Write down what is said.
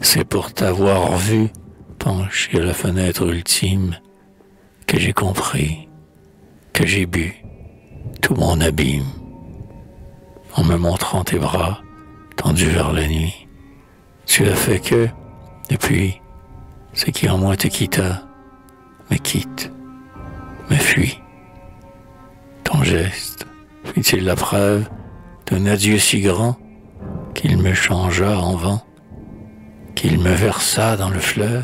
C'est pour t'avoir vu penché à la fenêtre ultime que j'ai compris, que j'ai bu tout mon abîme en me montrant tes bras tendus vers la nuit. Tu as fait que, depuis, ce qui en moi te quitta, me quitte, me fuit. Ton geste fut-il la preuve d'un adieu si grand qu'il me changea en vent, qu'il me versa dans le fleuve